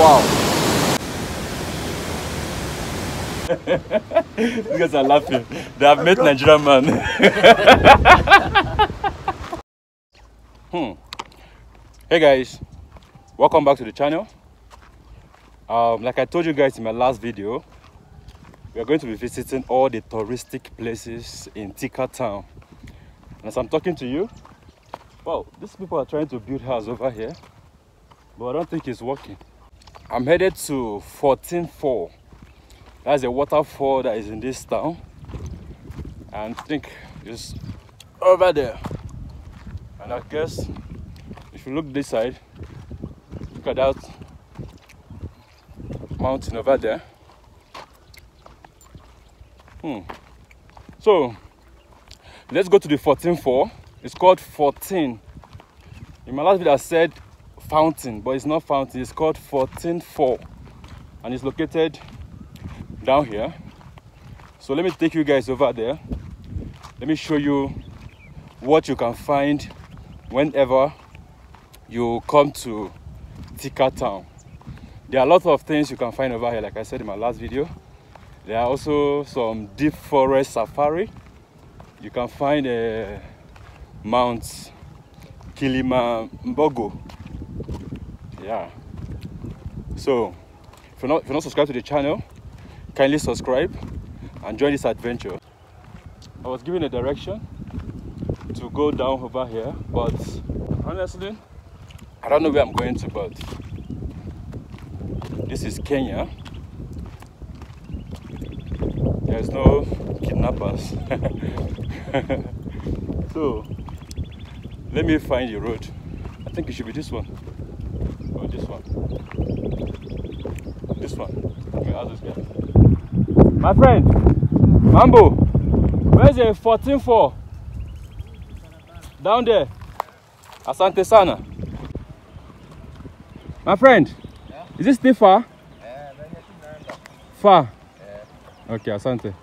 Wow. These guys are laughing. They have met Nigerian man. hmm. Hey guys, welcome back to the channel. Um, like I told you guys in my last video, we are going to be visiting all the touristic places in Thika town. And as I'm talking to you, well, these people are trying to build house over here, but I don't think it's working. I'm headed to 14.4. That's a waterfall that is in this town. And I think it's over there. And I guess if you look this side, look at that mountain over there. Hmm. So let's go to the 14.4. It's called 14. In my last video I said fountain, but it's not fountain, it's called 14.4. And it's located down here. So let me take you guys over there. Let me show you what you can find whenever you come to Thika town. There are a lot of things you can find over here, like I said in my last video. There are also some deep forest safari. You can find uh, Mount Kilima Mbogo. Yeah. So, if you're not if you're not subscribed to the channel, kindly subscribe and join this adventure. I was given a direction to go down over here, but honestly, I don't know where I'm going to, but this is Kenya. There's no kidnappers. so, let me find the road. I think it should be this one. Or this one. This one. Let me ask. My friend, Mambo, where's the 14-4? Down there. Asante Sana. My friend, Yeah? is this still far? Tunaenda. Far? Eh, Okay, asante.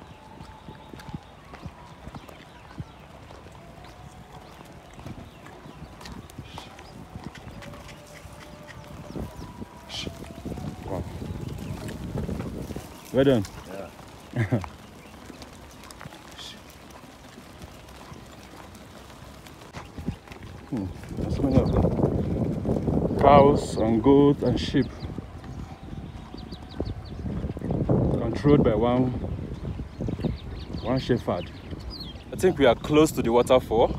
Well done. yeah. There's many of them. Cows and goats and sheep. Controlled by one one shepherd. I think we are close to the waterfall.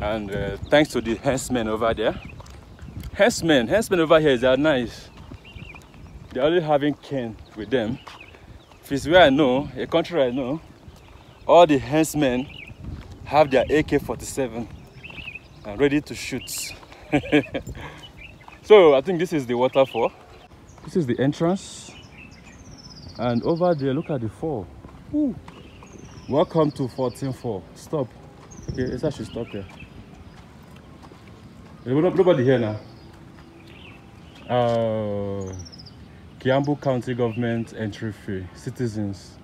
And uh, thanks to the herdsmen over there. Herdsmen, herdsmen over here, they are nice. They're only having cane with them. If it's where I know, a country I know, all the herdsmen have their AK-47 and ready to shoot. so I think this is the waterfall. This is the entrance. And over there, look at the fall. Ooh. Welcome to 14-4. Stop. Okay, it's actually stop here. Nobody here now. Uh, Kiambu County Government entry fee. Citizens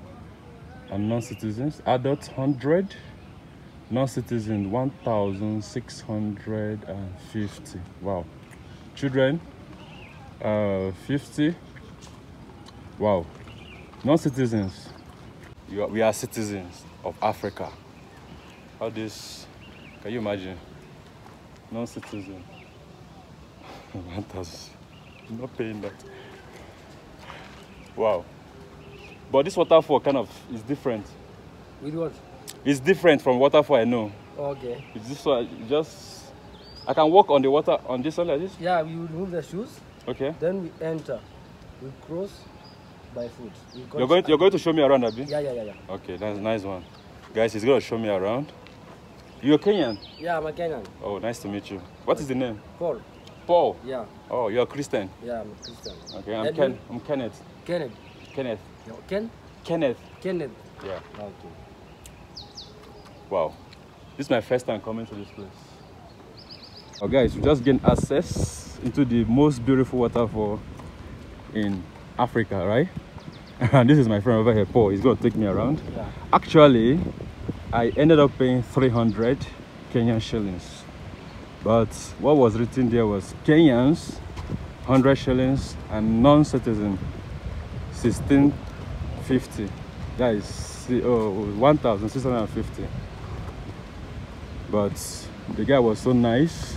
and non-citizens. Adults 100 non-citizen 1650 wow. Children uh 50 wow. Non-citizens we are citizens of africa. How this can you imagine? Non-citizen. 1000 I'm not paying that wow but this waterfall kind of is different With what? it's different from waterfall i know Okay. It's this one, just I can walk on the water on this one like this. Yeah, we remove the shoes, Okay. then we enter. We cross by foot. You're going you're going to show me around, Abi? Yeah, yeah, yeah, yeah. Okay, that's a nice one. Guys, he's gonna show me around. You're Kenyan? Yeah, I'm a Kenyan. Oh, nice to meet you. What is the name? Paul. Paul. Yeah, Oh, you're a Christian. yeah, I'm a Christian. Okay, I'm Ken I'm Kenneth. Kenneth. Kenneth. Yeah, Ken? Kenneth. Kenneth. Yeah. Okay. Wow. This is my first time coming to this place. Oh guys, we just gained access into the most beautiful waterfall in Africa, right? And this is my friend over here, Paul. He's gonna take me around. Yeah. Actually, I ended up paying 300 Kenyan shillings. But what was written there was Kenyans 100 shillings and non-citizen 1650 that is oh, 1650 but the guy was so nice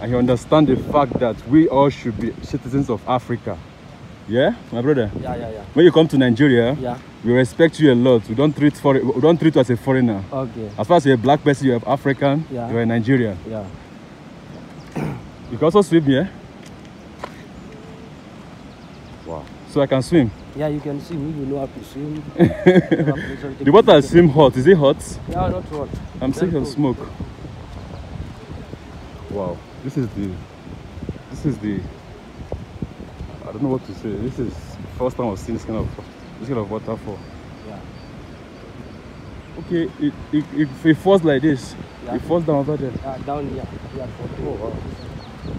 and he understand the fact that we all should be citizens of africa yeah my brother Yeah, yeah, yeah. when you come to nigeria Yeah. we respect you a lot we don't treat for we don't treat you as a foreigner Okay. as far as you're a black person you're african Yeah. you're a nigerian Yeah. you can also swim yeah wow so i can swim Yeah, you can swim if you know how to swim. You have to sort of the water is seem hot is it hot Yeah, not hot. i'm some cool. smoke wow this is the this is the i don't know what to say this is first time i've seen this kind of this kind of waterfall Yeah. okay it it, it, it falls like this Yeah. it falls down over there Uh, down here. Yeah, for oh, wow.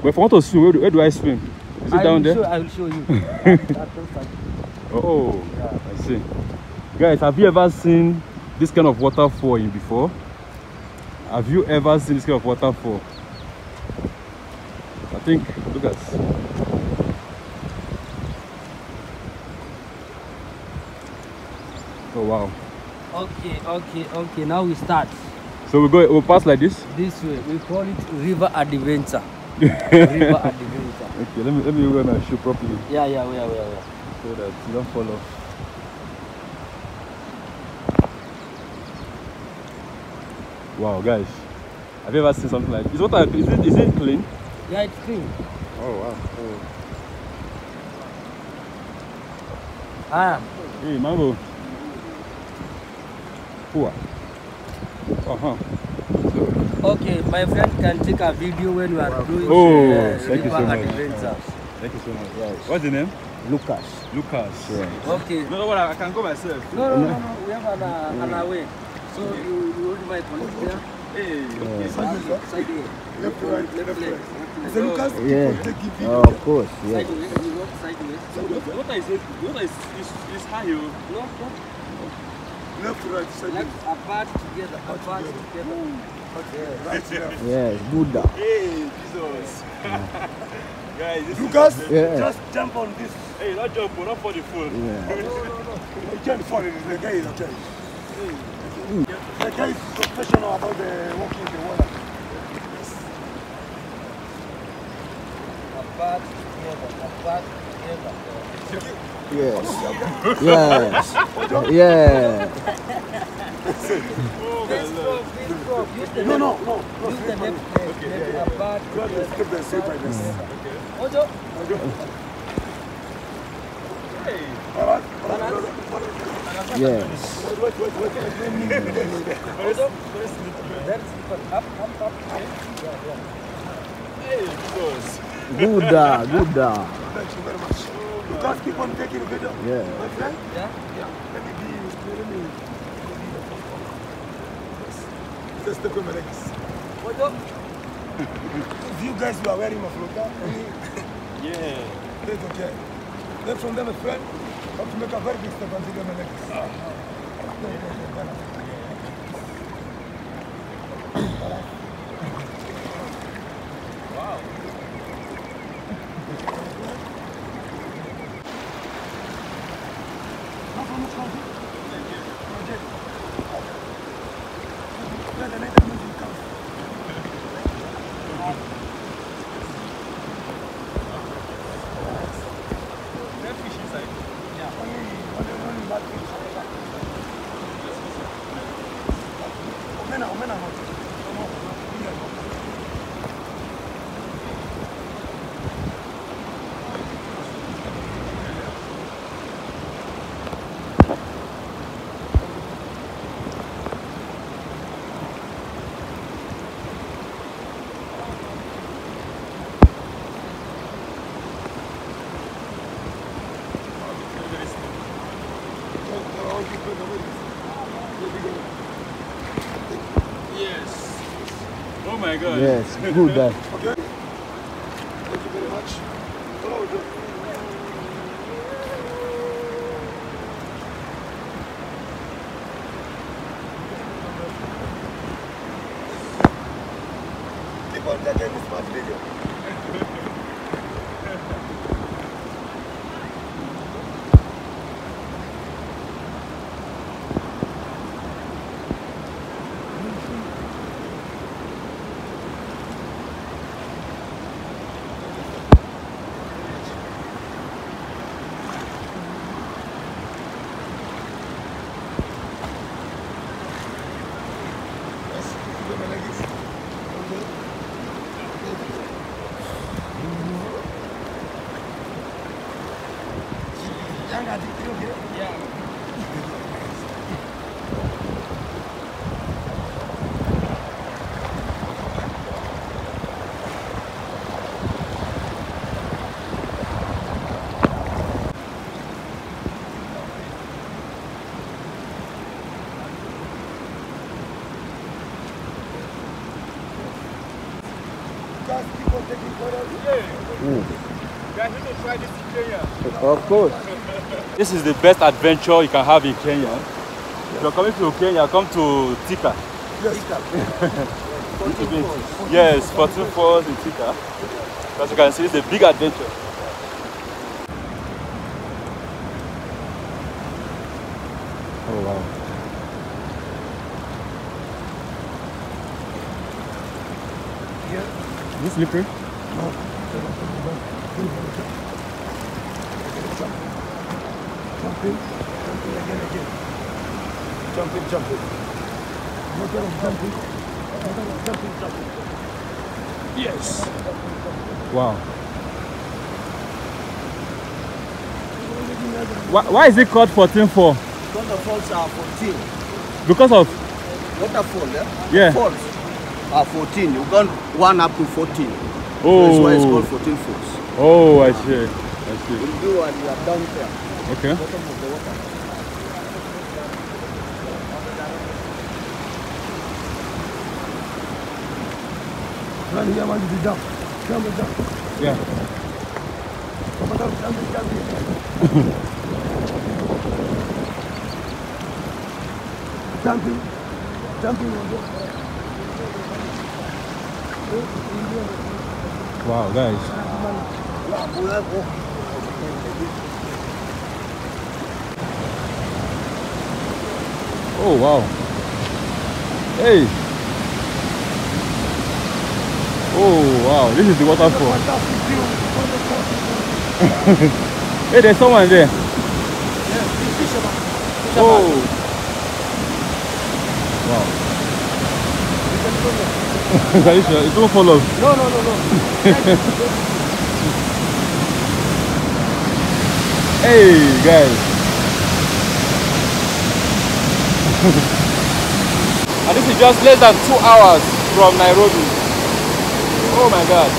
but if i want to swim where do, where do i swim is it I down there Show, I will show you. Oh, Yeah. I see. Guys, have you ever seen this kind of waterfall in before? Have you ever seen this kind of waterfall? I think, look at Oh wow. okay, okay, okay. Now we start. So we go we'll pass like this? This way. We call it river adventure. river adventure. Okay, let me let me wear my shoe properly Yeah, yeah, yeah, yeah, yeah. So that you don't fall off. Wow guys. Have you ever seen something like this? Is is it is it clean? Yeah, it's clean. Oh wow. Ah, Hey, Mambo. Whoa. Uh-huh. okay. My friend can take a video when we are doing Oh, uh, thank you so much. adventure. Thank you so much. What's the name? Lucas. Lucas. Okay. No, no, what, I can go myself. No, no, no, no. We have an, uh, an away. So you, you hold my police there. Hey. Side here. Left, right, left, leg. Is it Lucas? Yeah. Take it video. Oh, of course, yes. Sideways. You walk sideways. Water is water is is, is high. oh. No, no. Left, right, side. Left, apart together, apart together. Right, left. Yes, Buddha. Hey, Jesus. Guys, this Lucas, Yeah. just jump on this. is, hey, not jump, oh, not for the foot. Yeah. You can't fall in it. The guy is okay. The guy is professional about the walking the water. Apart together, apart together. Yes. Yes. Yeah. This stroke, this stroke. Use the No, no, no. use the left leg. Left, apart Try to together. skip the same like this. Ojo. All right. Yes. Wait, wait, wait, wait. Ojo. Then slipper. Up, up, up. Yeah, yeah. Hey, Jesus. Buddha. Buddha. Thank you very much. Lucas, keep on taking video. Yeah. My friend, Yeah? let me be, let me. Just step on my legs. Ojo. If you guys were wearing my floater, Yeah. it's okay. Then from there, my friend, have to make a very big step and take my legs. Omena, omena, no. Yes. Oh Yes. Buddha. Okay? Thank you very much. Hello, Joe. Keep on taking this much video. Of course. This is the best adventure you can have in Kenya. If you're coming to Kenya, come to Thika. Little bit. Yes, 14 Falls in Thika. As you can see, it's a big adventure. Oh wow. Is this slippery? Jumping, jumping again, again. Jumping, jumping. Matter of jumping, matter of jumping, jumping. Yes. Wow. Why, why is it called 14 4? Waterfalls are 14. Because of Waterfall, yeah? Yeah. Falls are 14. You gone one up to 14. Oh. That's why it's oh called 14 falls. oh I see I see You do and you are down there. Okay Bottom of the water. Run here, man, you jump. Jump, jump. yeah Matter of jumping, jumping. jumping, jumping on the wow guys oh wow hey oh wow this is the waterfall hey there's someone there oh wow Are you sure? It won't follow. No, no, no, no. Hey guys. and this is just less than two hours from Nairobi. Oh my god.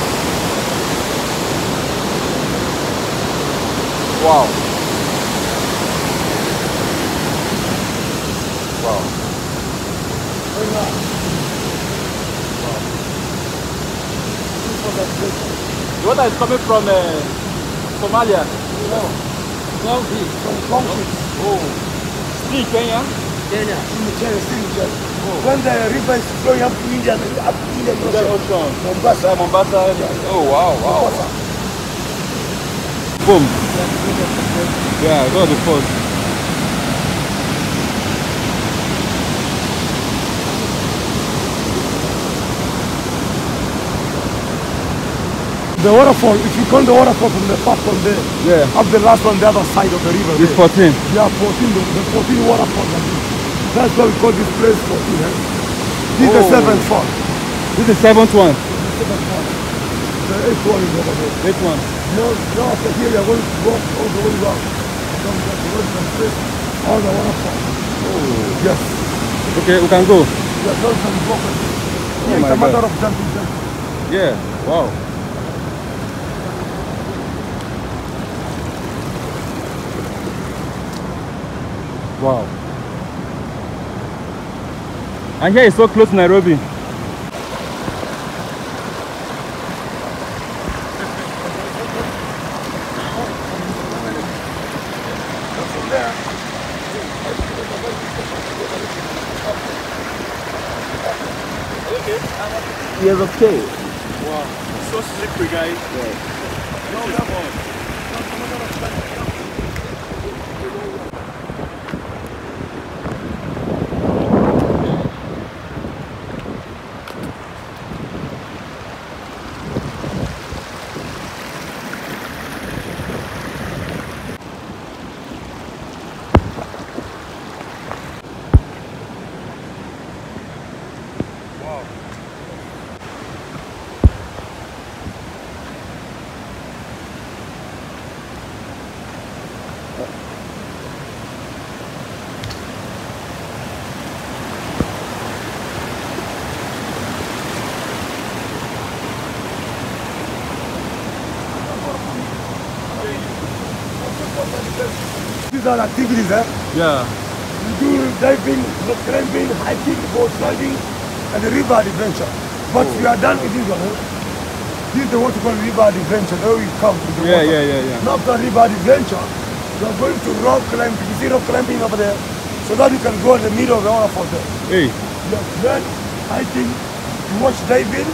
Wow. Wow. The water is coming from uh, Somalia. From conflict. Oh. Still Kenya. Kenya. In the Kenya, in the When the river is flowing up to India, up to Indian The Ocean. ocean. Mombasa. Yeah, Mombasa. Oh wow, wow. Mombasa. Boom. Yeah, go the first. The waterfall, if you count the waterfall from the first one there, Yeah. up the last one, the other side of the river. It's there. 14. Yeah, 14, the, the 14 waterfalls. That's why we call this place 14. Eh? This is the Oh. seventh fall. This is the seventh one. The eighth one is over there. Eighth one. No, no, after here we are going to walk all the way back. From the road from straight, all the waterfalls. Oh. Yes. Okay, we can go. Are going from walk. Yeah, my it's a matter God. of jumping, jumping. Yeah. Wow. Wow. And here is so close to Nairobi. Yes, okay. Wow. So slippery, guys. This Are activities, eh? Yeah. You do diving, rock climbing, hiking, boat riding, and the river adventure. But we are done with this one. Eh? This is the what you call river adventure. There we come to the Yeah, water. yeah, yeah, yeah. Now after river adventure, you are going to rock climbing. You see rock climbing over there? So that you can go in the middle of the waterfall there. Hey, then I think you watch diving,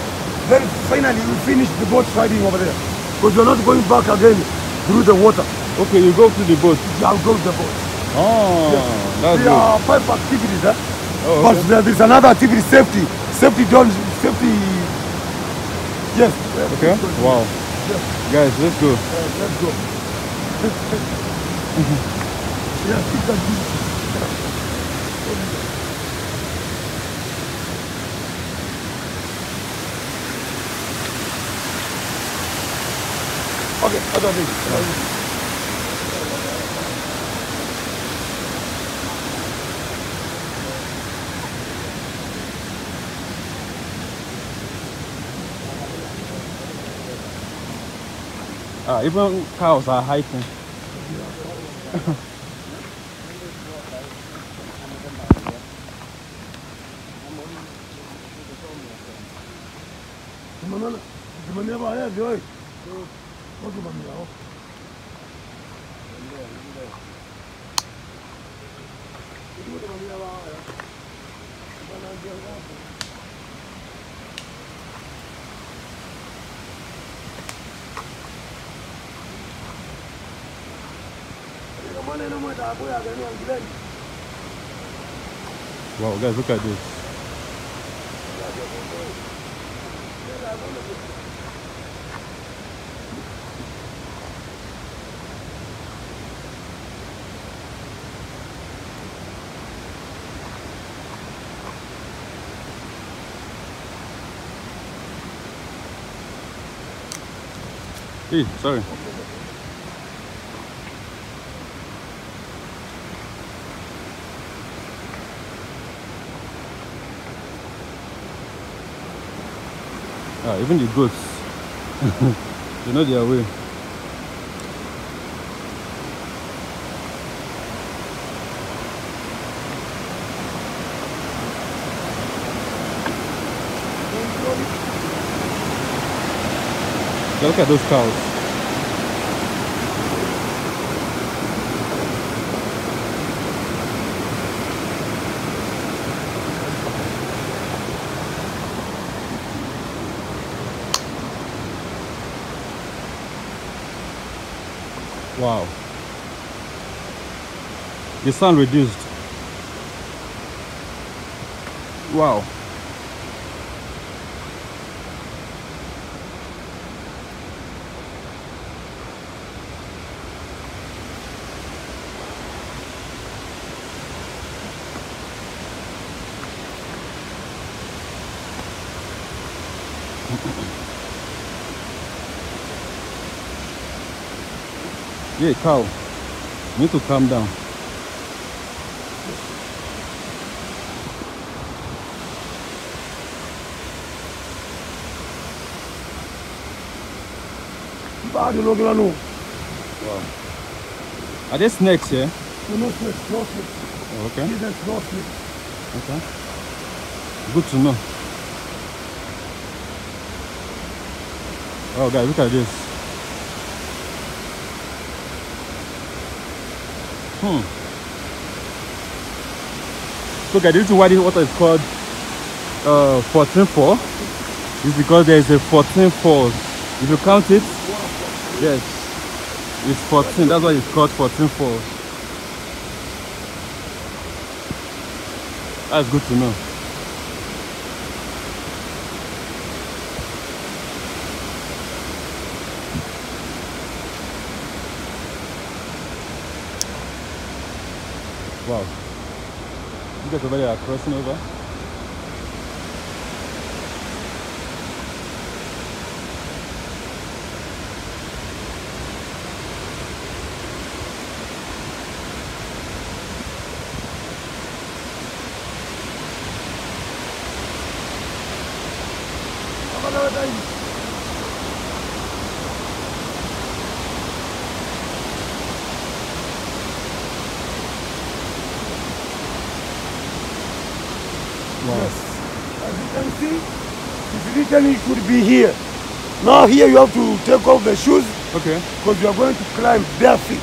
then finally you finish the boat riding over there. Because you're not going back again through the water. Okay, you go to the boat. I'll go to the boat. Oh, that's There good. are five activities, eh? Oh, But okay. there is another activity, safety. Safety don't, safety, yes. Okay. Wow. Yes, Guys, let's go. uh, let's go. yes, it's a good. Okay, other thing. Ah, even cows are hiking. Manana, tumania baya vyo. Watu Wow, guys, look at this. Hey, sorry. Ah, even the goats, they know their way. Look at those cows. Wow. The sound reduced. Wow. Yeah, cow. You need to calm down. Bado no gila no. Are there snakes here? No no snakes, no snakes. Oh, okay. There's no snakes. Okay. Good to know. Oh, guys, look at this. Hmm. So, guys, this is why this water is called uh, 14 fall. It's because there is a 14 falls. If you count it, yes, it's 14. That's why it's called 14 falls. That's good to know. You guys are crossing over? Wow. As you can see, it's written it should be here. You have to take off the shoes Okay. because you are going to climb bare feet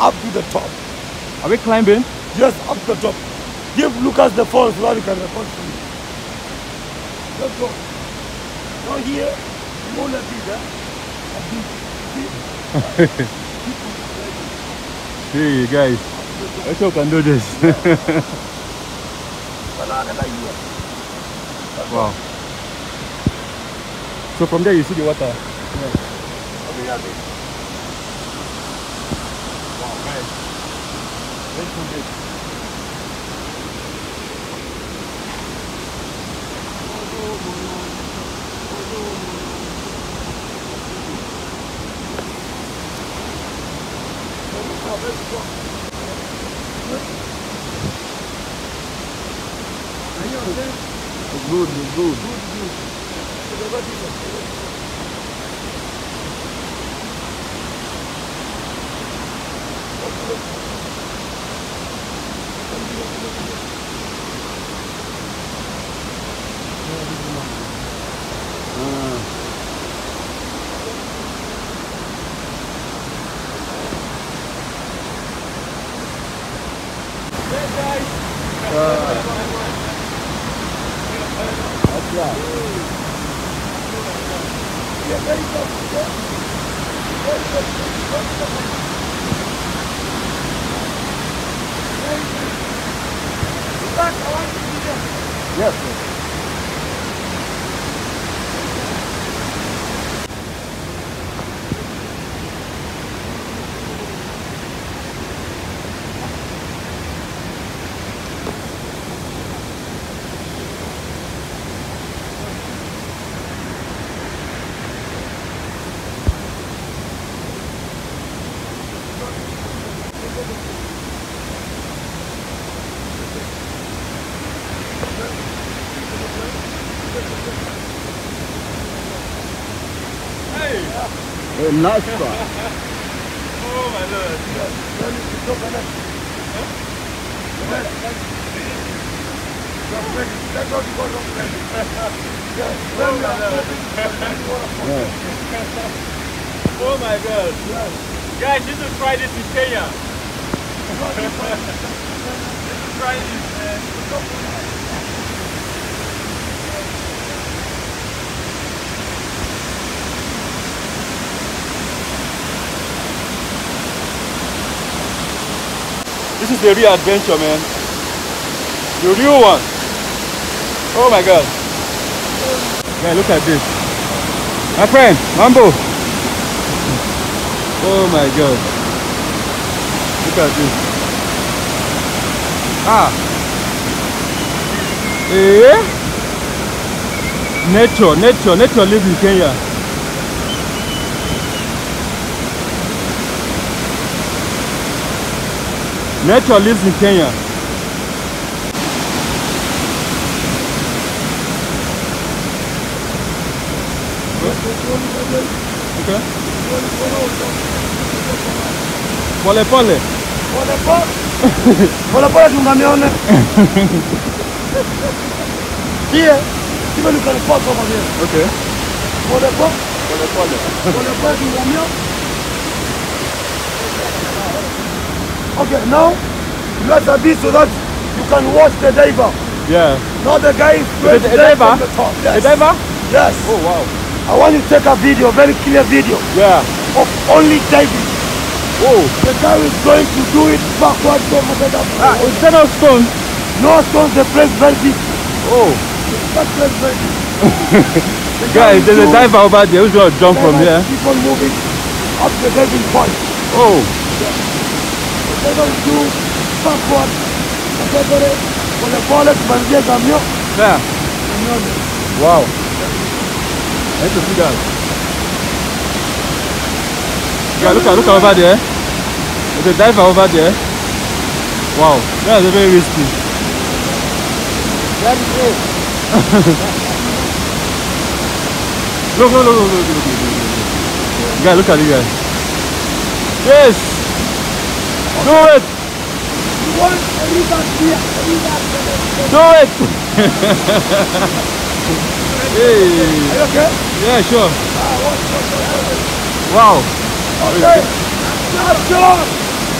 up to the top. Are we climbing? Just up to the top. Give Lucas the phone so that he can record to me. Let's go. Now here, you let it, eh? Hey guys, let's hope I can do this. wow. So from there you see the water. Yeah. Okay, yeah, okay. Wow, guys. Very cool day. Good, good. good, good. Продолжение следует... Nice. Oh my lord. Oh my god. Guys, you should try this in Kenya. this, man. This is the real adventure, man. The real one. Oh my god. Yeah, look at this. My friend, Mambo. Oh my god. Look at this. Ah. Eh? Nature, nature, nature lives in Kenya. Nature lives in Kenya. Okay. Pole pole. Pole pole tungamione. Here, even you can pause over here. Okay. Pole pole, Pole pole. pole pole tungamio. Okay, now you guys are this so that you can watch the diver. Yeah. Now the guy is The, the diver? the top. The diver? Yes. Oh wow. I want you to take a video, very clear video Yeah. of only diving. Oh. The guy is going to do it backwards over the Ah, instead of stone. No stones, the place very deep. Oh. That place very deep. The Guys, will there's a diver over there who's gonna jump from here. Keep on moving up the diving point. Oh. The Sasa ujuu backward atetore polepole kuanzia gamio fair Mnyoge. Wow, that's a big ass. Yeah, look at look at over there. There's a diver over there. Wow, that is very risky. That is it. look, look, look, look, look, look, look, look. Guy, look at you guys. Yes. Do it. Do it. Hey. Are you okay? Yeah, sure. Wow. Okay. Action!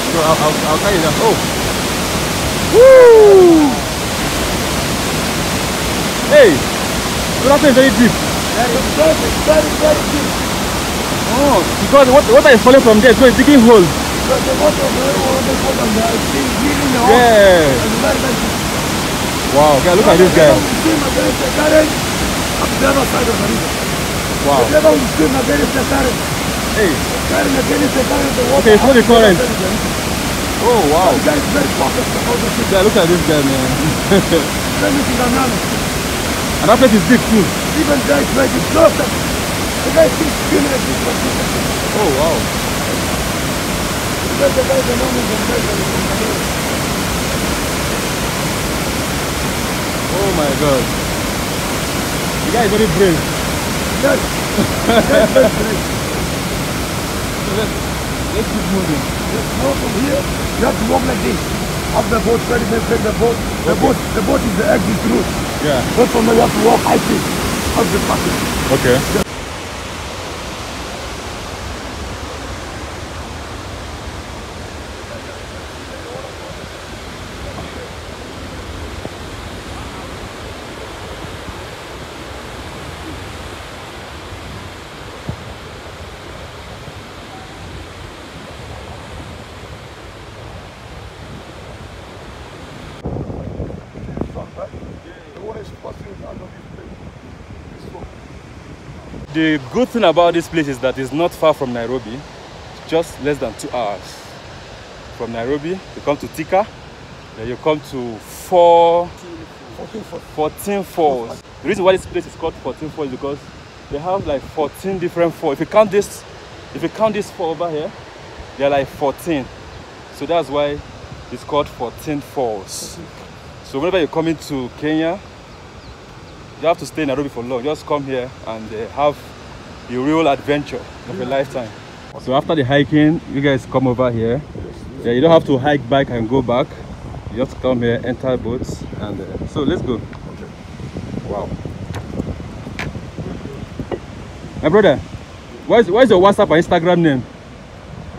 So I'll, I'll, I'll carry that. Oh. Woo! Hey. So that is very deep. Very, very, very, very deep. Oh, because the water, the water is falling from there, so it's digging holes. Because the water of the water is on healing the. Yeah. And very, very deep. Wow. Okay, look at this guy. Never will swim against the current up the other side of the river. Wow. Never will swim against the current. Hey. Current against the current, the water. Okay, it's not the current. Oh, wow. guy is very focused about the sea. Yeah, look at this guy, man. Then it is another. and that place is deep too. Even there is very deep. Close up. The guy is swimming at this. Oh, wow. Because the guy is enormous and very, very deep. Oh my god. The guy is very brave. Yes. Yes, very brave. So let's, let's keep moving. Just go from here. You have to walk like this. Up the boat, ready to take the boat. The boat, the boat is the exit route. Yeah. But from there you have to walk high speed. Up the passage. Okay. The The good thing about this place is that it's not far from Nairobi. Just less than two hours. From Nairobi, you come to Thika, then you come to four, 14 14 falls. The reason why this place is called 14 falls is because they have like 14 different falls. If you count this, if you count this fall over here, they're like 14. So that's why it's called 14 falls. So whenever you're coming to Kenya, you have to stay in Nairobi for long. Just come here and uh, have the real adventure of a lifetime. So after the hiking, you guys come over here. Yeah, you don't have to hike back and go back. You just come here, enter boats, and uh, so let's go. Wow. My brother, what is your WhatsApp or Instagram name?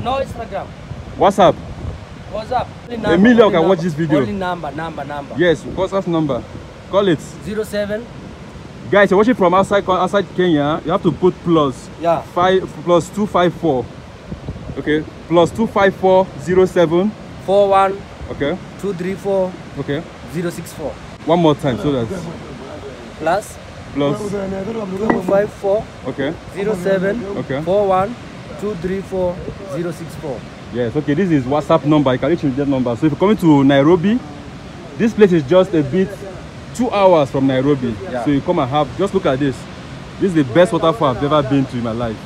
No Instagram. WhatsApp. What's up? Only A million only can watch this video. Only number, number, number. Yes, WhatsApp number. Call it. Zero seven. Guys, you're watching from outside outside Kenya. You have to put plus Yeah. five plus two five four. Okay, plus two five four zero seven. Four one Okay, two three four okay. zero six four. One more time so that Plus plus. two five four Okay, zero seven okay. four one two three four zero six four. Yes, okay. This is WhatsApp number. You can reach with that number. So if you're coming to Nairobi, this place is just a bit two hours from Nairobi. Yeah. So you come and have. Just look at this. This is the best waterfall I've ever been to in my life.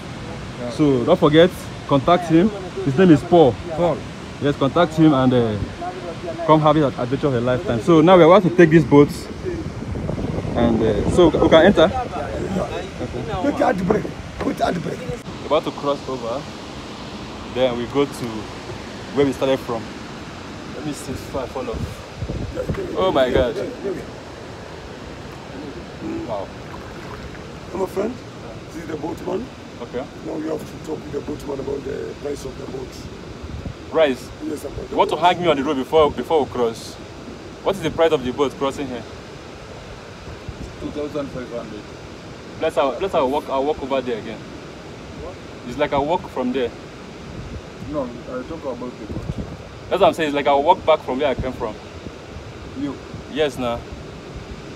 So don't forget, contact him. His name is Paul. Paul. Yes, contact him and uh, come have this adventure of a lifetime. So now we're about to take these boats, and uh, so we can enter. Quick hand brake. Quick hand brake. We're about to cross over. Then we go to where we started from. Let me see if I follow. Oh my God! Wow. I'm a friend. This is the boatman. Okay. Now we have to talk with the boatman about the price of the boat. Price. Yes, about You want to hang me on the road before before we cross? What is the price of the boat crossing here? 2,500. Let's I'll, let's I'll walk I'll walk over there again. What? It's like I walk from there. No, I talk about the boat. That's what I'm saying. It's like I'll walk back from where I came from. You, Yes, now.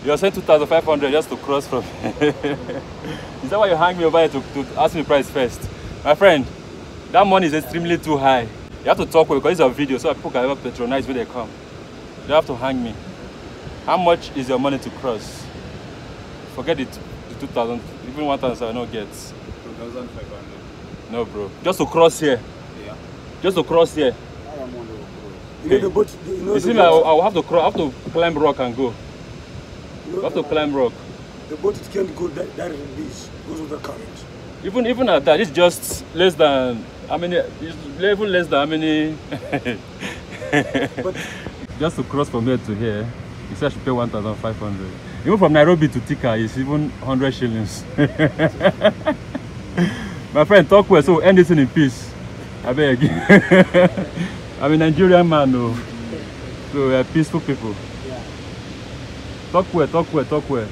You're saying 2,500 just to cross from. is that why you hang me over here to, to ask me price first? My friend, that money is extremely too high. You have to talk with because it's a video so that people can ever patronize when they come. You have to hang me. How much is your money to cross? Forget it. The 2,000, even 1,000 I don't get. 2,500. No, bro. Just to cross here. Yeah. Just to cross here. I am on the road. You know the boat. You know You the see. I'll, I'll have to cro- have to climb rock and go. Know I have to climb rock. The boat it can't go di- direct in this because of the current. Even even at that, it's just less than how many? It's even less than how many? But just to cross from here to here, you say I should pay one thousand five hundred. Even from Nairobi to Tika is even 100 shillings. My friend, talk well, so end this in peace. I beg. I'm a Nigerian man, no. So we are peaceful people. Talk well, talk well, talk well.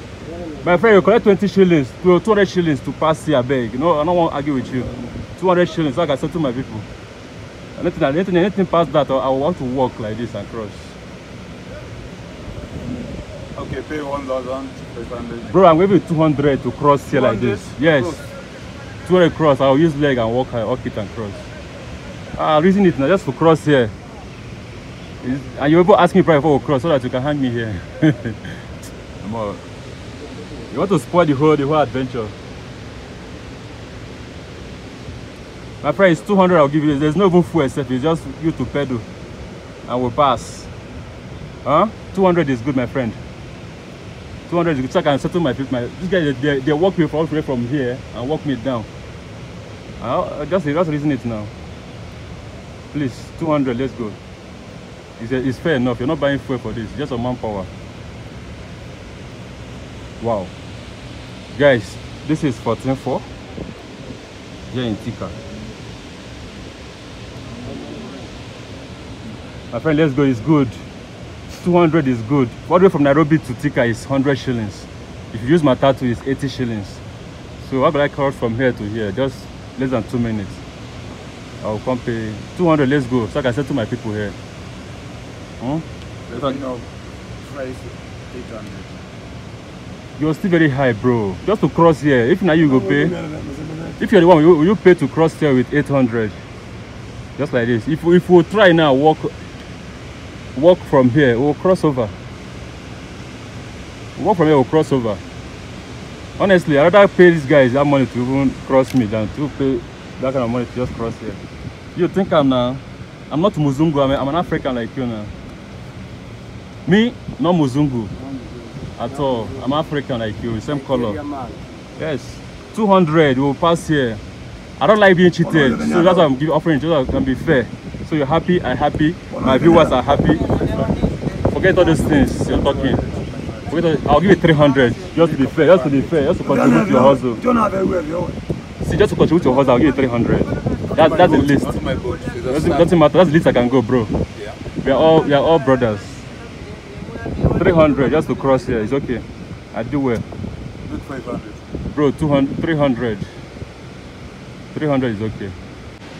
My friend, you collect 20 shillings, to 200 shillings to pass here, beg. No, I don't want to argue with you. 200 shillings, so I can settle my people. Anything, anything, anything past that, I want to walk like this and cross. Okay, pay 1,500. Bro, I'm giving you 200 to cross here like 200? this. Yes. Bro. 200 cross. I'll use leg and walk, walk it and cross. Ah, reason it now just to cross here. Is- And you even ask me private for cross so that you can hang me here. Come. You want to spoil the whole the whole adventure. My friend, it's 200 I'll give you. This. There's no even fuel except it's just you to pedal. And we'll pass. Huh? 200 is good, my friend. 200 is good. So I can settle my feet. My, this guy, they, they, walk me all the way from here and walk me down. I'll, uh, just, just reason it now. Please, 200, let's go. It's, it's fair enough. You're not buying fuel for this. It's just a manpower. Wow. Guys, this is 14.4 here in Tika. My friend, let's go. It's good. 200 is good. The way from Nairobi to Tika is 100 shillings. If you use Matatu, it's 80 shillings. So how about I cross from here to here? Just less than two minutes. I'll come pay 200. Let's go. So I can settle my people here. Hmm? Let me know. Price 800. You're still very high, bro. Just to cross here. If now you go pay. If you're the one, you, you pay to cross here with 800? Just like this. If, if we try now, walk walk from here, we'll cross over. Walk from here, we'll cross over. Honestly, I'd rather pay these guys that money to even cross me than to pay that kind of money to just cross here. You think I'm now? I'm not Muzungu, I'm, I'm an African like you now. Me, not Muzungu at all. I'm African like you, same color. Yes, 200 we'll pass here. I don't like being cheated, so that's why I'm giving offering so that I can be fair. So you're happy, I'm happy, my viewers are happy. Forget all those things you're talking. Forget all, I'll give you 300 just to be fair, just to be fair, just to contribute to your hustle. Don't. See, just to contribute to your hustle, I'll give you 300. That, that's the least. Doesn't, doesn't matter, that's the least I can go, bro. We are all we are all brothers. 300 just to cross here, it's okay. I do well. Make 500. Bro, 200, 300. 300 is okay.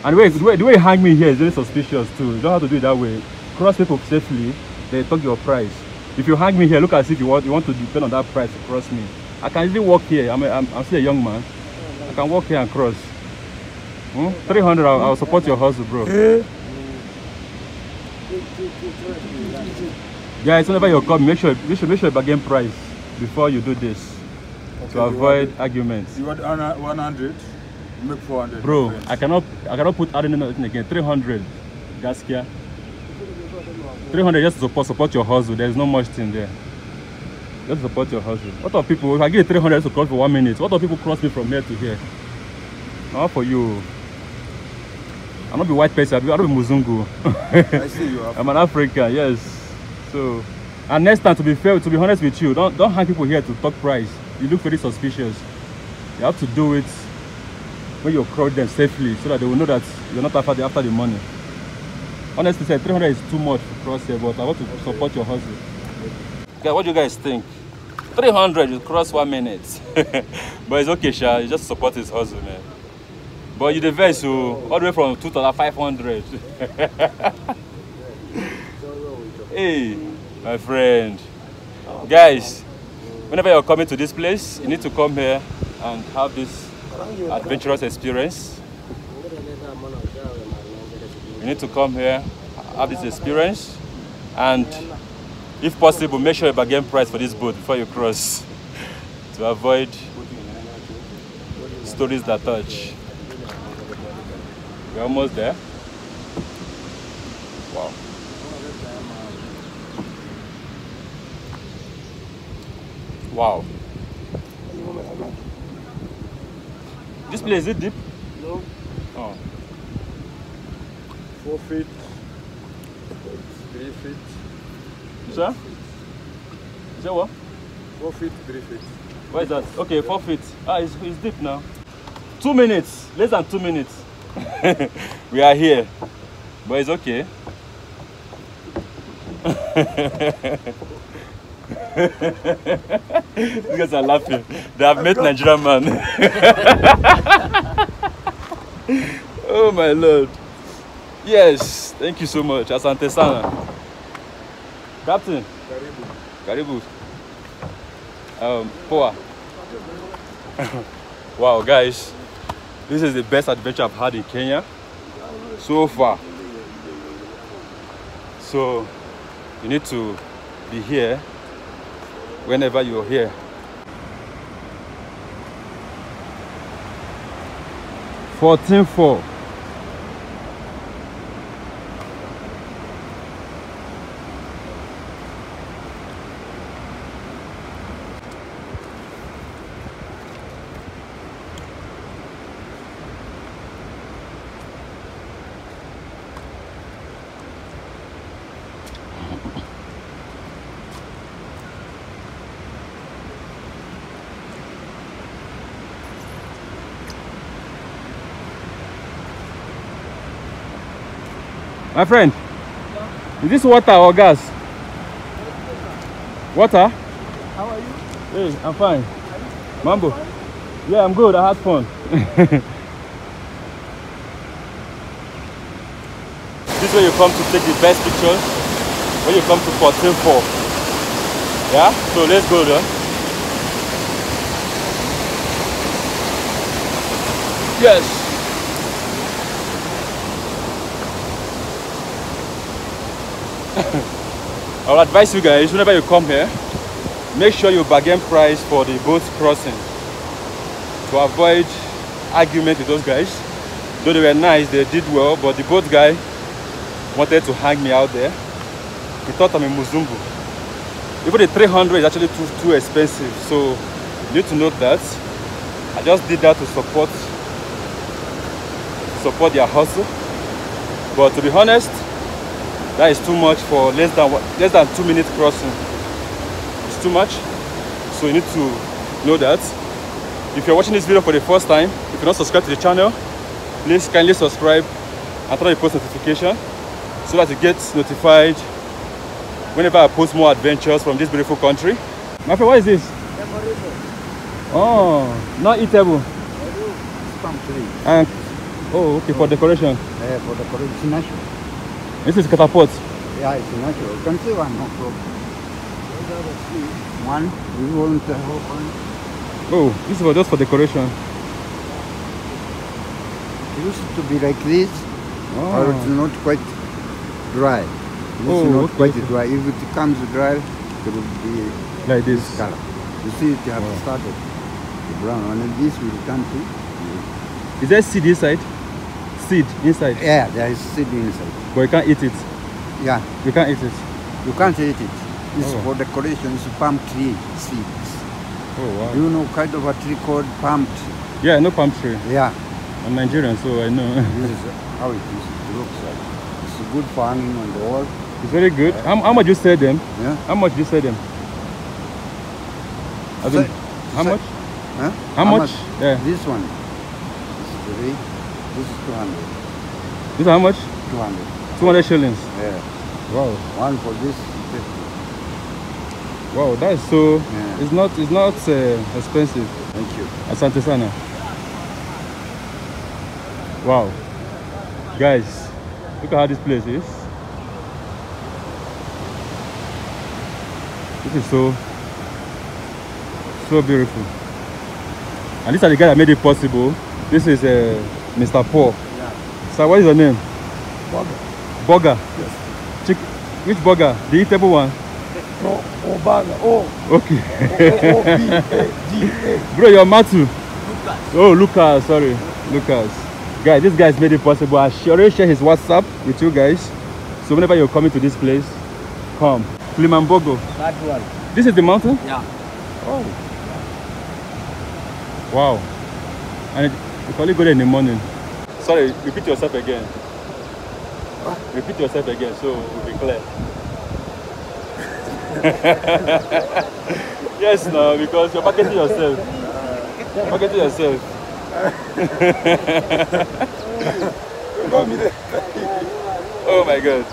And wait, the way, the way you hang me here is very suspicious too. You don't have to do it that way. Cross people safely, they talk your price. If you hang me here, look as if you want you want to depend on that price to cross me. I can easily walk here. I'm, a, I'm, I'm still a young man. I can walk here and cross. Hmm? 300, I'll, I'll support your hustle, bro. Guys, whenever you're coming, make sure, make sure, make sure you bargain price before you do this to avoid arguments. You want one- 100? Make 400. Bro. I cannot I cannot put adding anything again. 300 Gaskia. 300 just to support support your hustle. There's no much thing there. Just support your hustle. What of people if I give you 300 just to cross for one minute? What of people cross me from here to here? Not for you. I'm not be white person, I be- I be Muzungu. I see you have. I'm an African, yes. So and next time to be fair, to be honest with you, don't don't hang people here to talk price. You look very suspicious. You have to do it when you crowd them safely so that they will know that you're not after the, after the money. Honestly, say 300 is too much to cross here, but I want to support your hustle. Okay, what do you guys think? 300 you cross one minute. but it's okay, Sha. You just support his hustle, man. But you the verse, so all the way from 2,500. hey, my friend. Guys, whenever you're coming to this place, you need to come here and have this adventurous experience. You need to come here, have this experience, and if possible, make sure you bargain price for this boat before you cross to avoid stories that touch. We're almost there. Wow. Wow. This place is it deep? No. Oh. Four feet. Three feet. Sir? Is that what? Four feet, three feet. Where is that? Okay, four feet. Ah, it's, it's deep now. Two minutes. Less than two minutes. we are here. But it's okay. These guys are laughing. They have met Nigerian man. oh my lord. Yes, thank you so much. Asante sana. Captain. Karibu. Um, Poa. wow, guys. This is the best adventure I've had in Kenya so far. So, you need to be here whenever you're here. Fourteen Falls. My friend, is this water or gas? Water? How are you? Hey, I'm fine. Mambo? Yeah, I'm good. I had fun. this is where you come to take the best pictures. When you come to Fourteen Falls. Yeah? So let's go there. Yes. I will advise you guys whenever you come here, make sure you bargain price for the boat crossing to avoid argument with those guys. Though they were nice, they did well, but the boat guy wanted to hang me out there. He thought I'm a Muzungu. Even the 300 is actually too, too expensive, so you need to note that. I just did that to support support their hustle. But to be honest, that is too much for less than less than two minute crossing. It's too much. So you need to know that. If you're watching this video for the first time, if you're not subscribed to the channel, please kindly subscribe and turn on the post notification so that you get notified whenever I post more adventures from this beautiful country. My friend, what is this? Oh, not eatable. Palm tree. And oh, okay, for decoration. Uh, for the correct, it's natural. This is catapult. Yeah, it's natural. You can see one, no problem. One, we want the whole one. Oh, this is for just for decoration. It used to be like this, oh. or it's Oh, not quite dry. It's Oh, not okay, quite dry. If it comes dry, it will be like this this. color. You see, it has Oh. started the brown, and then this will come to. Is there seed inside? Seed inside, Yeah, there is seed inside. But you can't eat it. Yeah, You can't eat it. you can't eat it. It's Oh. for decoration. It's palm tree seeds. Oh wow. Do you know kind of a tree called palm tree? Yeah, I know palm tree. Yeah, I'm Nigerian, so I know. this is how it is. It looks like. It's good for hanging on the wall. it's very good. How, how much you sell them? Yeah. How much you sell them? As in, Say- how say- much? Huh? How, much? Yeah. This one This is three. This is 200. This is how much? 200. 200 shillings. Yeah. Wow. One for this Wow, that is so. Yeah. It's not. It's not uh, expensive. Thank you. Asante sana. Wow. Guys, look at how this place is. This is so, so beautiful. And these are the guys that made it possible. This is uh, Mr. Paul. Yeah. Sir, what is your name? Burger. Burger. Chick which burger? The eatable one. No, oh, Obaga. O, oh. Okay. O, B, A, G, A. Bro, you're Matu. Lucas. Oh, Lucas, sorry. Lucas. Guys, this guy's made it possible. I sh- already share his WhatsApp with you guys. So whenever you're coming to this place, come. Kilima Mbogo. That one. This is the mountain? Yeah. Oh. Wow. And it, you can only go there in the morning. Sorry, repeat yourself again. Repeat yourself again so we'll be clear. Yes, no, because you're marketing yourself. You're marketing yourself. oh my god.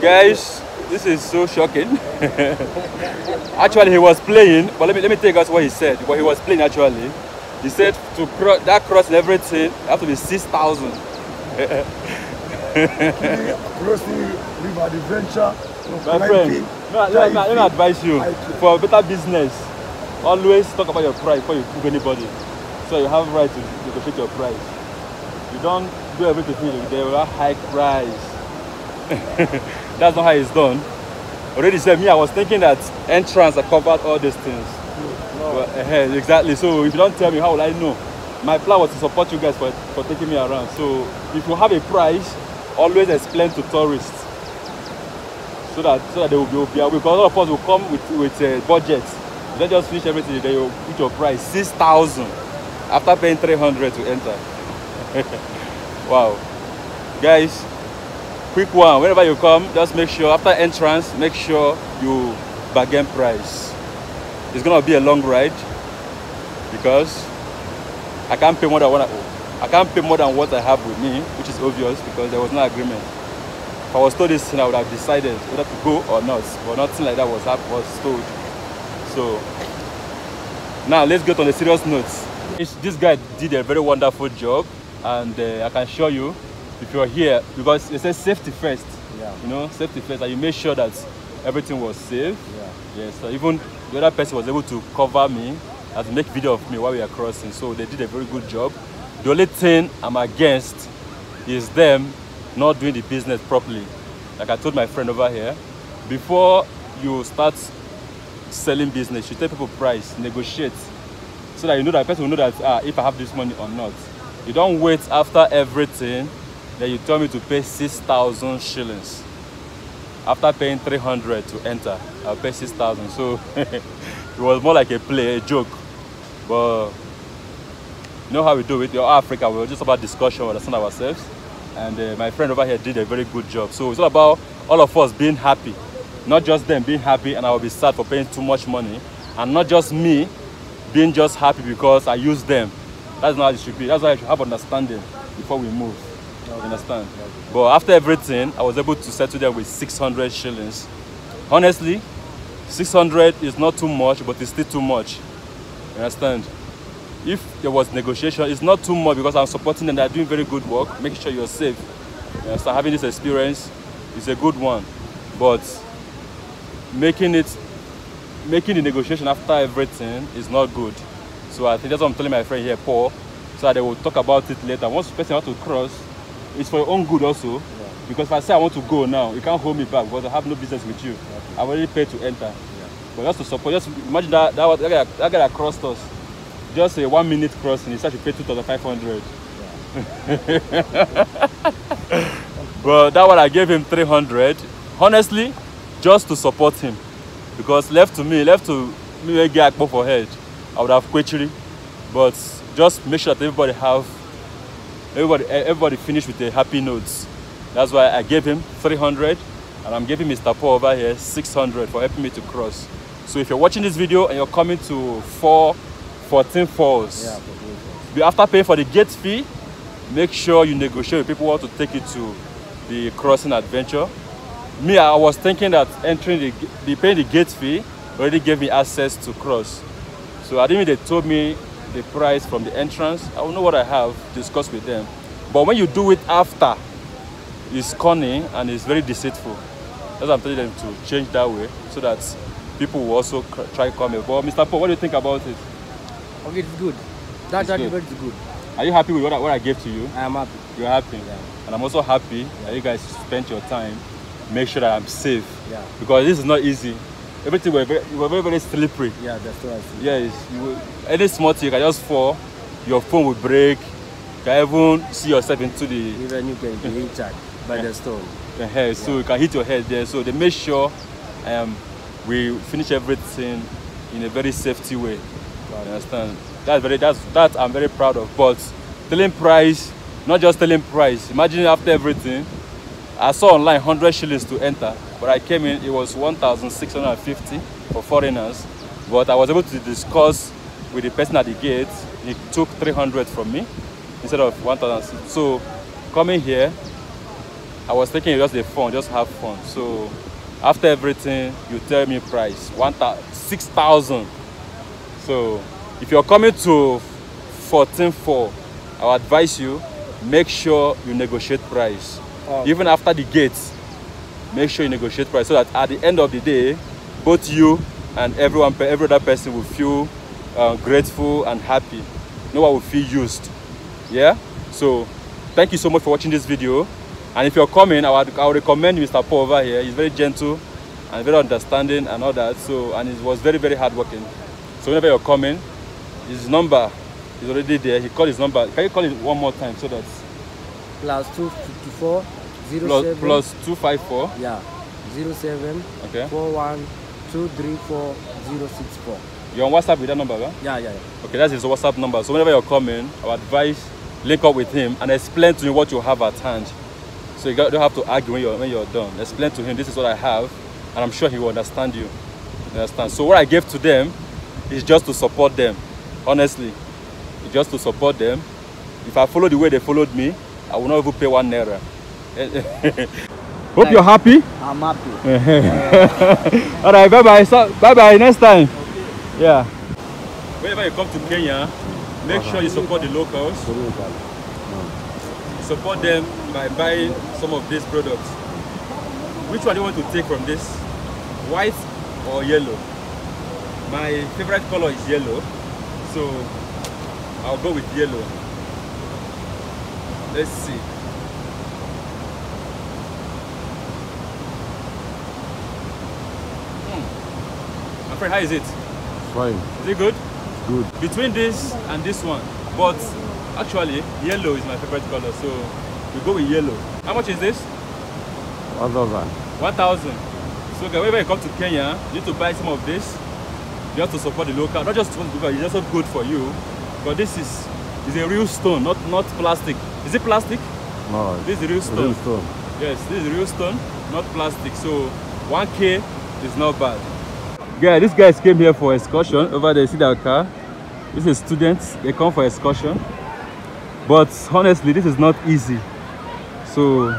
Guys, this is so shocking. actually, he was playing, but let me let me tell you guys what he said. What he was playing actually, he said to cross that cross and everything have to be six thousand. Crossing river adventure. My friend, let me, let, let me advise you for better business. Always talk about your price before you book anybody, so you have right to negotiate your price. You don't do everything for you. Will have high price. That's not how it's done. Already said me, I was thinking that entrance I covered all these things. But, uh, exactly. So if you don't tell me, how will I know? My plan was to support you guys for, for taking me around. So if you have a price, always explain to tourists so that so that they will be, will aware. Because all of us will come with with uh, budgets. You don't just finish everything. Then you put your price six thousand after paying three hundred to enter. wow, guys, quick one. Whenever you come, just make sure after entrance, make sure you bargain price. It's gonna be a long ride because I can't pay more than what I, I can't pay more than what I have with me, which is obvious because there was no agreement. If I was told this thing, I would have decided whether to go or not, but nothing like that was was told. So now let's get on the serious notes. This- guy did a very wonderful job, and uh, I can assure you, if you're here, because it says safety first. Yeah. You know, safety first, and you made sure that everything was safe. Yeah. Yes, so even the other person was able to cover me and to make video of me while we are crossing. So they did a very good job. The only thing I'm against is them not doing the business properly. Like I told my friend over here, before you start selling business, you tell people price, negotiate, so that you know that person will know that ah, if I have this money or not. You don't wait after everything, then you tell me to pay six thousand shillings after paying 300 to enter i'll pay 6000 so it was more like a play a joke. But you know how we do it we're africa we're just about discussion we understand ourselves. And uh, my friend over here did a very good job. So it's all about all of us being happy. Not just them being happy and i will be sad for paying too much money. And not just me being just happy because i use them. That's not how it should be. That's why i should have understanding before we move. You understand? But after everything i was able to settle them with 600 shillings. Honestly 600 is not too much but it's still too much. You understand? If there was negotiation it's not too much because i'm supporting them. They're doing very good work. Making sure you're safe. You understand? Having this experience is a good one. But making it making the negotiation after everything is not good. So i think that's what i'm telling my friend here paul so that they will talk about it later. Once the person wants to cross it's for your own good also because if i say i want to go now you can't hold me back because i have no business with you. I've already paid to enter. But just to support just imagine that that, was, that, guy, that guy that crossed us just a one minute crossing he said to pay 2500 but that one i gave him 300 honestly just to support him. Because left to me left to me get for head i would have quechiri but just make sure that everybody have everybody everybody finish with a happy note that's why i gave him 300 and i'm giving mr paul over here 600 for helping me to cross. So if you're watching this video and you're coming to 4 14 falls Yeah, for good. be- after paying for the gate fee make sure you negotiate with people who want to take you to the crossing adventure. Me i was thinking that entering the, the paying the gate fee already gave me access to cross. So i didn't mean they told me the price from the entrance. I will know what i have discuss with them. But when you do it after it's cunning and it's very deceitful that's why i'm telling them to change that way so that people will also try coming but mr paul what do you think about it Okay, it's good. That It's that good. is good. are you happy with what i, what I gave to you I am happy. You're happy. Yeah. And I'm also happy that you guys spent your time, make sure that I'm safe. Yeah. Because this is not easy. Everything were very, were very, very slippery. Yeah, that's what I see. Yes, you will, any small thing you can just fall, your phone will break, you can even see yourself into the Even you can be injured by the stone. the head, so you can hit your head there. So they make sure um, we finish everything in a very safety way. You understand? That's very that's that I'm very proud of. But telling price, not just telling price. Imagine after everything, I saw online 100 shillings to enter, but I came in it was 1,650. for foreigners. But I was able to discuss with the person at the gate. He took 300 from me instead of 1,000. So coming here, I was thinking just the fun, just have fun. So after everything, you tell me price, 6,000. So if you're coming to Fourteen Falls, I would advise you, make sure you negotiate price. Even after the gates, make sure you negotiate price so that at the end of the day, both you and everyone, every other person will feel uh, grateful and happy. No one will feel used. Yeah? So thank you so much for watching this video. And if you're coming, I would, I would recommend Mr. Paul over here. He's very gentle and very understanding and all that. So and he was very, very hardworking. So whenever you're coming, his number is already there. He called his number. Can you call it one more time so that Plus 254 plus, 07 plus two five four? Yeah. 07 Okay. 41 234 064. You're on WhatsApp with that number, right? Yeah, yeah, yeah. Okay, that's his WhatsApp number. So whenever you're coming, I would advise link up with him and explain to him what you have at hand. So you don't have to argue when you're when you're done. Explain to him this is what I have, and I'm sure he will understand you. You understand? So what I gave to them is just to support them. Honestly, it's just to support them. If I follow the way they followed me, I will not even pay one naira. Hope you're happy. I'm happy. All right, bye bye. So, bye bye. Next time. Yeah. Whenever you come to Kenya, make sure you support the locals. Support them by buying some of these products. Which one do you want to take from this? White or yellow? My favorite color is yellow, so I'll go with yellow. Let's see. Hmm. My friend, how is it? Fine. Is it good? Good. Between this and this one, but actually yellow is my favorite color, so we go with yellow. How much is this? 1,000. 1,000. So okay, whenever you come to Kenya, you need to buy some of this. You have to support the local, not just because it's also good for you, but this is is a real stone, not not plastic. Is it plastic? No, This is real stone. real stone. Yes, this is real stone, not plastic. So 1k is not bad. Yeah, these guys came here for excursion. Over there, see their car. This is students. They come for excursion. But honestly, this is not easy. So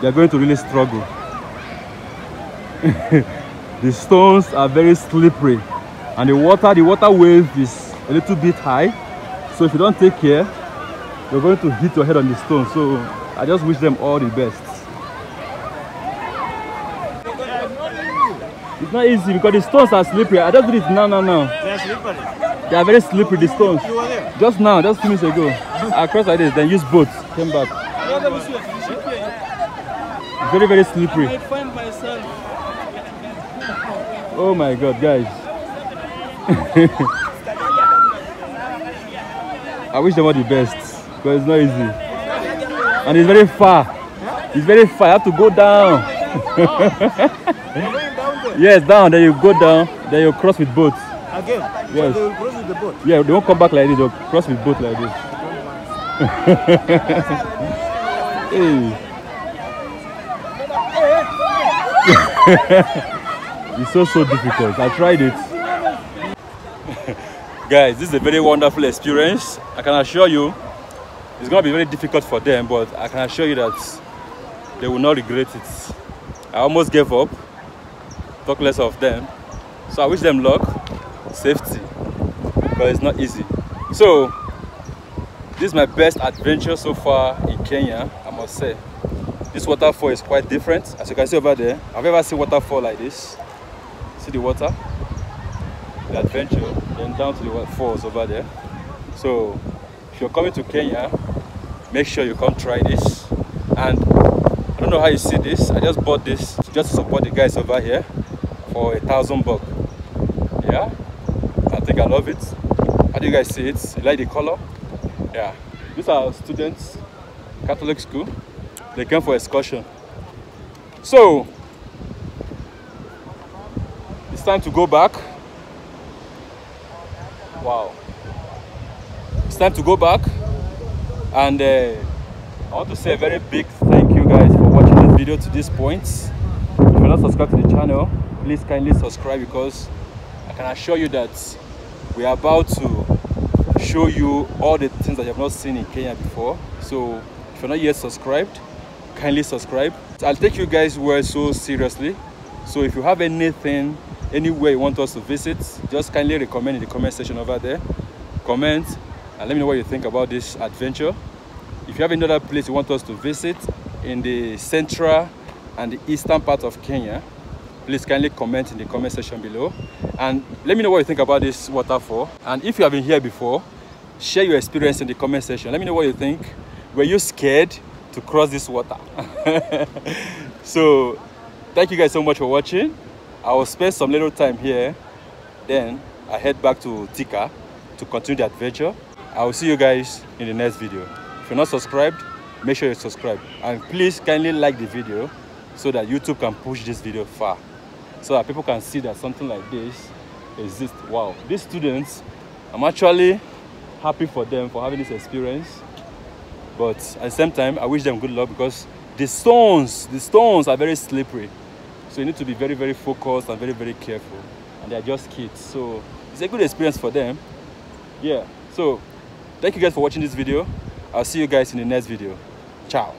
they're going to really struggle. the stones are very slippery, and the water, the water wave is a little bit high. So if you don't take care, you're going to hit your head on the stone. So I just wish them all the best. It's not easy because the stones are slippery. I just did it now, now, now. They are slippery. They are very slippery, the stones. Just now, just few minutes ago. I crossed like this, then use boat, came back. It's very, very slippery. I find myself. Oh my god, guys. I wish them all the best because it's not easy. And it's very far. It's very far. You have to go down. yes, down. Then you go down. Then you cross with boats. Again. Yes. So they will cross with the boat. Yeah, they won't come back like this. They'll cross with boat like this. hey. it's so so difficult. I tried it. Guys, this is a very wonderful experience. I can assure you, it's gonna be very difficult for them, but I can assure you that they will not regret it. I almost gave up. Talk less of them. So I wish them luck, safety, but it's not easy. So this is my best adventure so far in Kenya, I must say. This waterfall is quite different. As you can see over there, I've ever seen waterfall like this. See the water? The adventure, then down to the falls over there. So if you're coming to Kenya, make sure you come try this. And I don't know how you see this. I just bought this just to support the guys over here for a thousand bucks. Yeah, I think I love it. How do you guys see it? You like the color? Yeah. These are students, Catholic school. They came for excursion. So it's time to go back. Wow. It's time to go back. And uh, I want to say a very big thank you guys for watching this video to this point. If you're not subscribed to the channel, please kindly subscribe because I can assure you that we are about to show you all the things that you have not seen in Kenya before. So if you're not yet subscribed, kindly subscribe. I'll take you guys well so seriously. So if you have anything, anywhere you want us to visit, just kindly recommend in the comment section over there. Comment and let me know what you think about this adventure. If you have another place you want us to visit in the central and the eastern part of Kenya, please kindly comment in the comment section below and let me know what you think about this waterfall and if you have been here before share your experience in the comment section let me know what you think were you scared to cross this water. So thank you guys so much for watching. I will spend some little time here. Then i head back to Thika to continue the adventure. I will see you guys in the next video. If you're not subscribed make sure you subscribe and please kindly like the video so that youtube can push this video far. So that people can see that something like this exists. Wow. These students i'm actually happy for them for having this experience but at the same time i wish them good luck because the stones the stones are very slippery. So you need to be very very focused and very very careful. And they're just kids. So it's a good experience for them. Yeah. So thank you guys for watching this video. I'll see you guys in the next video. Ciao